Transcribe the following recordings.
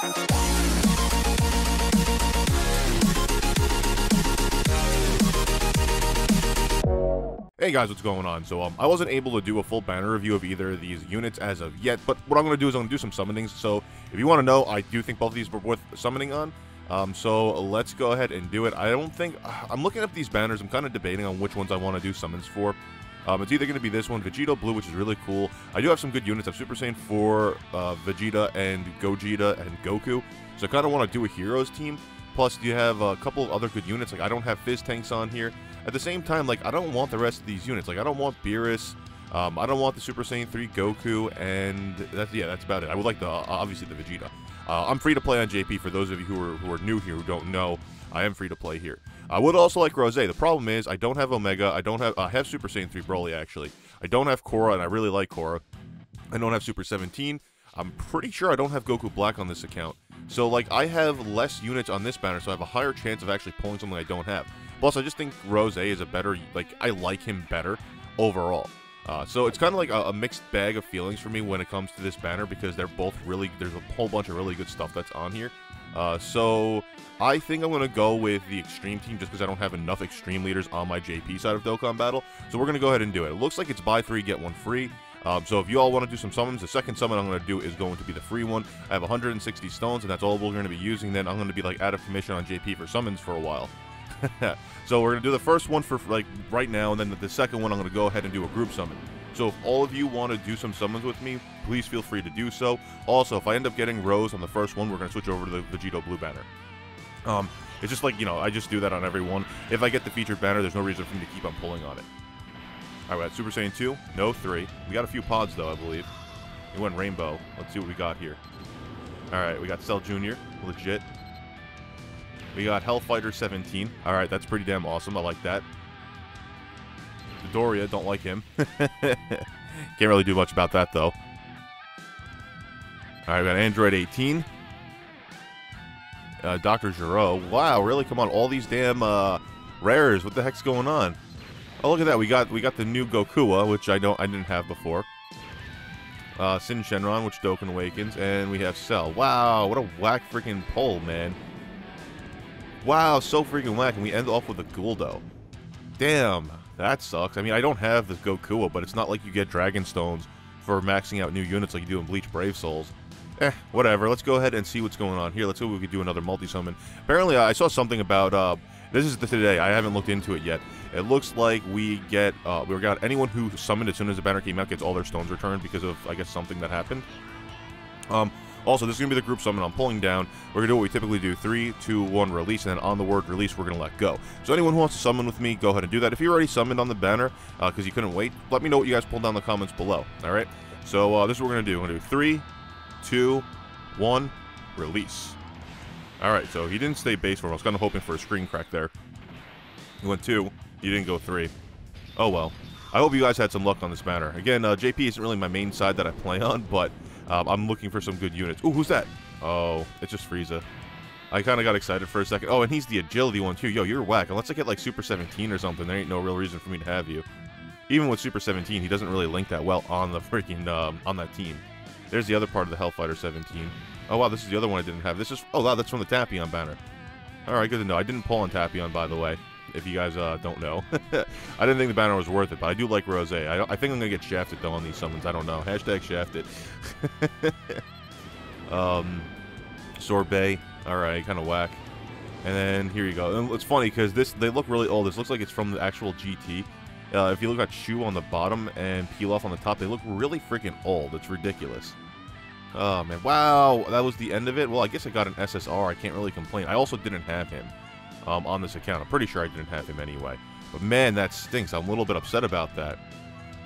Hey guys, what's going on? So um, I wasn't able to do a full banner review of either of these units as of yet, but what I'm going to do is I'm going to do some summonings. So if you want to know, I do think both of these were worth summoning on. Um, so let's go ahead and do it. I don't think... I'm looking up these banners. I'm kind of debating on which ones I want to do summons for. Um, it's either going to be this one, Vegito Blue, which is really cool. I do have some good units. I have Super Saiyan 4, uh, Vegeta, and Gogeta, and Goku. So I kind of want to do a Heroes team. Plus, you have a couple of other good units. Like, I don't have Fizz Tanks on here. At the same time, like, I don't want the rest of these units. Like, I don't want Beerus. Um, I don't want the Super Saiyan 3 Goku, and that's yeah, that's about it. I would like the uh, obviously the Vegeta. Uh, I'm free to play on JP for those of you who are who are new here who don't know. I am free to play here. I would also like Rose. The problem is I don't have Omega. I don't have I have Super Saiyan 3 Broly actually. I don't have Cooler, and I really like Cooler. I don't have Super 17. I'm pretty sure I don't have Goku Black on this account. So, like, I have less units on this banner, so I have a higher chance of actually pulling something I don't have. Plus, I just think Rose is a better, like, I like him better overall. Uh, so it's kind of like a, a, mixed bag of feelings for me when it comes to this banner because they're both really, there's a whole bunch of really good stuff that's on here. Uh, so I think I'm going to go with the Extreme team just because I don't have enough Extreme leaders on my JP side of Dokkan Battle. So we're going to go ahead and do it. It looks like it's buy three, get one free. Um, so if you all want to do some summons, the second summon I'm going to do is going to be the free one. I have 160 stones, and that's all we're going to be using. Then I'm going to be like out of commission on JP for summons for a while. so we're going to do the first one for like right now, and then the second one I'm going to go ahead and do a group summon. So if all of you want to do some summons with me, please feel free to do so. Also, if I end up getting Rose on the first one, we're going to switch over to the Vegito Blue banner. Um, it's just like, you know, I just do that on every one. If I get the featured banner, there's no reason for me to keep on pulling on it. All right, Super Saiyan 2, no 3. We got a few pods, though, I believe. We went Rainbow. Let's see what we got here. All right, we got Cell Jr., legit. We got Hellfighter 17. All right, that's pretty damn awesome. I like that. Doria, don't like him. Can't really do much about that, though. All right, we got Android 18. Uh, Dr. Gero. Wow, really? Come on, all these damn uh, rares. What the heck's going on? Oh, look at that. We got we got the new Gokua, which I don't I didn't have before. Uh, Syn Shenron, which Dokkan Awakens, and we have Cell. Wow, what a whack freaking pull, man. Wow, so freaking whack, and we end off with a Guldo. Damn, that sucks. I mean, I don't have the Gokua, but it's not like you get Dragon Stones for maxing out new units like you do in Bleach Brave Souls. Eh, whatever. Let's go ahead and see what's going on here. Let's see if we could do another multi-summon. Apparently, I saw something about, uh, this is the today. I haven't looked into it yet. It looks like we get, uh, we got anyone who summoned as soon as the banner came out gets all their stones returned because of, I guess, something that happened. Um, also, this is going to be the group summon I'm pulling down. We're going to do what we typically do. Three, two, one, release, and then on the word release, we're going to let go. So anyone who wants to summon with me, go ahead and do that. If you're already summoned on the banner, because uh, you couldn't wait, let me know what you guys pulled down in the comments below. All right? So uh, this is what we're going to do. We're going to do three, two, one, release. All right, so he didn't stay base form. I was kind of hoping for a screen crack there. He went two. He didn't go three. Oh, well. I hope you guys had some luck on this banner. Again, uh, JP isn't really my main side that I play on, but um, I'm looking for some good units. Ooh, who's that? Oh, it's just Frieza. I kind of got excited for a second. Oh, and he's the agility one, too. Yo, you're whack. Unless I get, like, Super 17 or something, there ain't no real reason for me to have you. Even with Super 17, he doesn't really link that well on the freaking, um, on that team. There's the other part of the Hellfighter 17. Oh, wow, this is the other one I didn't have. This is... Oh, wow, that's from the Tapion banner. Alright, good to know. I didn't pull on Tapion, by the way, if you guys uh, don't know. I didn't think the banner was worth it, but I do like Rose. I, I think I'm going to get shafted, though, on these summons. I don't know. Hashtag shafted. um, Sorbet. Alright, kind of whack. And then here you go. And it's funny because this they look really old. This looks like it's from the actual GT. Uh, if you look at Shu on the bottom and Pilaf on the top, they look really freaking old. It's ridiculous. Oh, man. Wow, that was the end of it? Well, I guess I got an SSR. I can't really complain. I also didn't have him um, on this account. I'm pretty sure I didn't have him anyway. But, man, that stinks. I'm a little bit upset about that.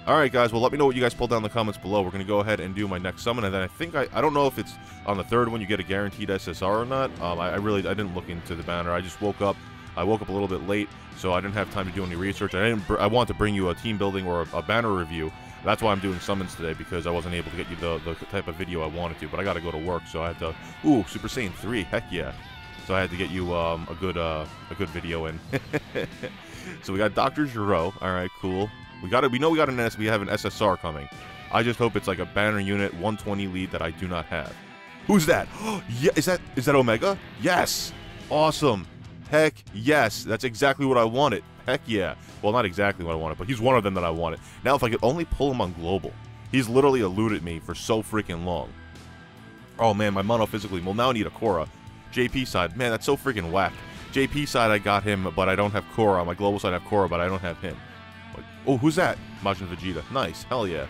Alright, guys. Well, let me know what you guys pulled down in the comments below. We're going to go ahead and do my next summon. And then I think... I, I don't know if it's on the third one you get a guaranteed SSR or not. Um, I, I really... I didn't look into the banner. I just woke up. I woke up a little bit late, so I didn't have time to do any research. I didn't. I want to bring you a team building or a, a banner review that's why I'm doing summons today, because I wasn't able to get you the, the type of video I wanted to, but I gotta go to work, so I have to... Ooh, Super Saiyan 3, heck yeah. So I had to get you um, a good uh, a good video in. so we got Dr. Gero. Alright, cool. We got it. We know we got an S. We have an SSR coming. I just hope it's like a banner unit 120 lead that I do not have. Who's that? yeah, is that is that Omega? Yes. Awesome. Heck yes. That's exactly what I wanted. Heck yeah. Well, not exactly what I wanted, but he's one of them that I wanted. Now, if I could only pull him on global. He's literally eluded me for so freaking long. Oh man, my mono physically. Well, now I need a Cooler. JP side, man, that's so freaking whack. JP side, I got him, but I don't have Cooler. On my global side, I have Cooler, but I don't have him. oh, who's that? Majin Vegeta. Nice. Hell yeah.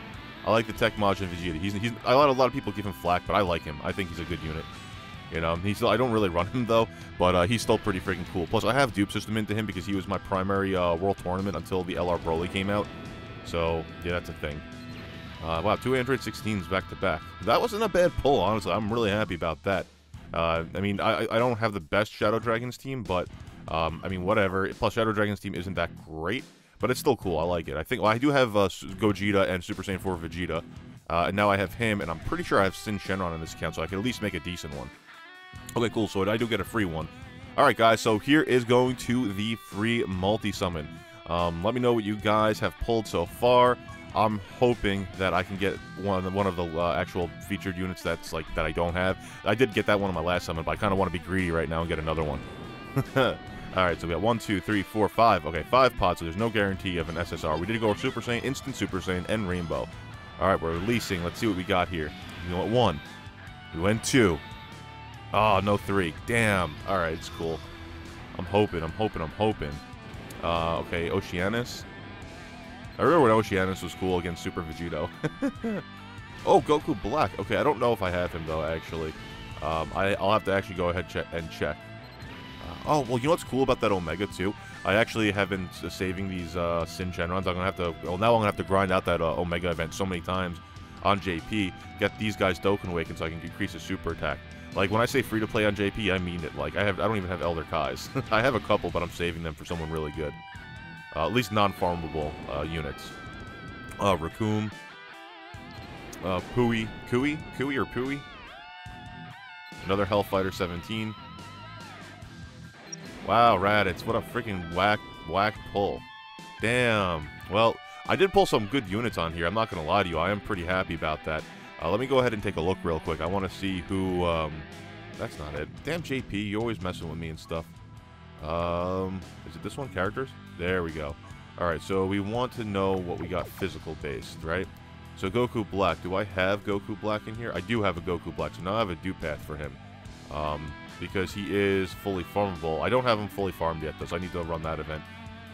I like the tech Majin Vegeta. He's, he's, I let a lot of people give him flack, but I like him. I think he's a good unit. You know, he's I don't really run him though, but uh, he's still pretty freaking cool. Plus, I have dupe system into him because he was my primary uh, world tournament until the LR Broly came out. So yeah, that's a thing. Uh, wow, two Android 16s back to back. That wasn't a bad pull, honestly. I'm really happy about that. Uh, I mean, I, I don't have the best Shadow Dragons team, but um, I mean, whatever. Plus, Shadow Dragons team isn't that great, but it's still cool. I like it. I think well, I do have uh, Gogeta and Super Saiyan 4 Vegeta, uh, and now I have him, and I'm pretty sure I have Syn Shenron in this account, so I can at least make a decent one. Okay, cool. So I do get a free one. All right, guys. So here is going to the free multi-summon. Um, let me know what you guys have pulled so far. I'm hoping that I can get one of the, one of the uh, actual featured units that's like that I don't have. I did get that one on my last summon, but I kind of want to be greedy right now and get another one. All right, so we got one, two, three, four, five. Okay, five pods, so there's no guarantee of an SSR. We did go Super Saiyan, Instant Super Saiyan, and Rainbow. All right, we're releasing. Let's see what we got here. We went one. We went two. Oh, no three. Damn. All right, it's cool. I'm hoping, I'm hoping, I'm hoping. Uh, okay, Oceanus. I remember when Oceanus was cool against Super Vegito. oh, Goku Black. Okay, I don't know if I have him, though, actually. Um, I, will have to actually go ahead and check. Uh, oh, well, you know what's cool about that Omega, too? I actually have been saving these uh, Syn Shenrons. I'm going to have to... Well, now I'm going to have to grind out that uh, Omega event so many times on JP. Get these guys Dokkan Awakened so I can increase his super attack. Like, when I say free to play on JP, I mean it. Like, I have I don't even have Elder Kais. I have a couple, but I'm saving them for someone really good. Uh, at least non-farmable uh, units. Uh, Raccoon. Uh, Pui. Kui? Kui or Pui? Another Hellfighter 17. Wow, Raditz. What a freaking whack, whack pull. Damn. Well, I did pull some good units on here. I'm not going to lie to you. I am pretty happy about that. Uh, let me go ahead and take a look real quick. I want to see who... Um, that's not it. Damn, JP. You're always messing with me and stuff. Um, is it this one? Characters? There we go. Alright, so we want to know what we got physical based, right? So Goku Black. Do I have Goku Black in here? I do have a Goku Black, so now I have a dupe path for him. Um, because he is fully farmable. I don't have him fully farmed yet, though, so I need to run that event.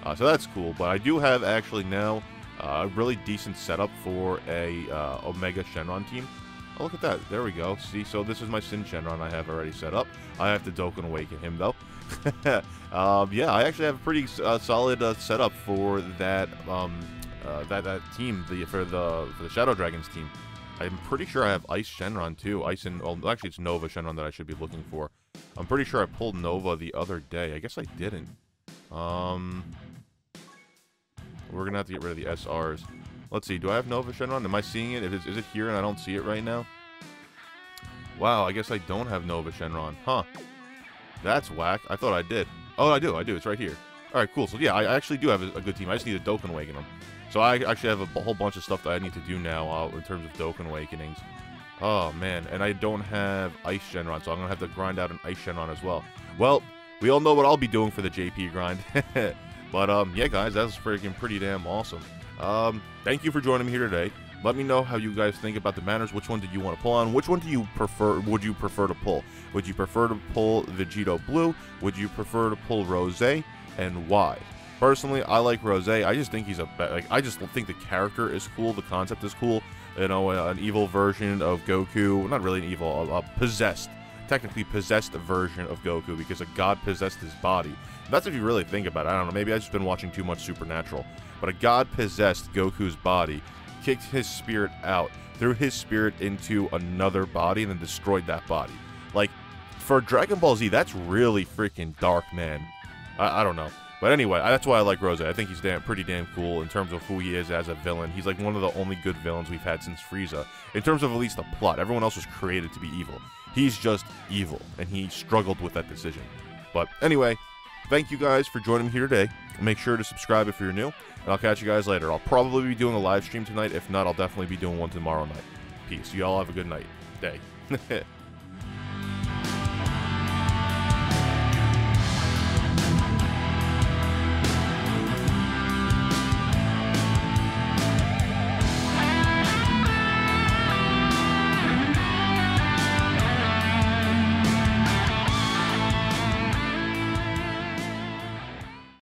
Uh, so that's cool, but I do have actually now a really decent setup for a uh, Omega Shenron team. Oh, look at that. There we go. See, so this is my Syn Shenron I have already set up. I have to Dokkan Awaken him, though. um, yeah, I actually have a pretty uh, solid uh, setup for that um, uh, that that team the for the for the Shadow Dragons team. I'm pretty sure I have Ice Shenron too. Ice and well, actually it's Nova Shenron that I should be looking for. I'm pretty sure I pulled Nova the other day. I guess I didn't. Um, we're gonna have to get rid of the SRs. Let's see. Do I have Nova Shenron? Am I seeing it? Is, is it here and I don't see it right now? Wow, I guess I don't have Nova Shenron. Huh. That's whack. I thought I did. Oh, I do. I do. It's right here. All right, cool. So, yeah, I actually do have a, good team. I just need a Dokkan Awaken them. So, I actually have a, whole bunch of stuff that I need to do now uh, in terms of Dokkan Awakenings. Oh, man. And I don't have Ice Shenron, so I'm going to have to grind out an Ice Shenron as well. Well, we all know what I'll be doing for the JP grind. but, um, yeah, guys, that's freaking pretty damn awesome. Um, thank you for joining me here today. Let me know how you guys think about the banners. Which one did you want to pull on? Which one do you prefer? Would you prefer to pull? Would you prefer to pull Vegito Blue? Would you prefer to pull Rose? And why? Personally, I like Rose. I just think he's a like. I just think the character is cool. The concept is cool. You know, an evil version of Goku. Not really an evil, a, a possessed, technically possessed version of Goku because a god possessed his body. That's if you really think about it. I don't know. Maybe I've just been watching too much Supernatural. But a god possessed Goku's body kicked his spirit out, threw his spirit into another body, and then destroyed that body. Like, for Dragon Ball Z, that's really freaking dark, man. I, I don't know. But anyway, that's why I like Rose. I think he's damn, pretty damn cool in terms of who he is as a villain. He's like one of the only good villains we've had since Frieza. In terms of at least the plot, everyone else was created to be evil. He's just evil, and he struggled with that decision. But anyway, thank you guys for joining me here today. Make sure to subscribe if you're new, and I'll catch you guys later. I'll probably be doing a live stream tonight. If not, I'll definitely be doing one tomorrow night. Peace. You all have a good night. Day.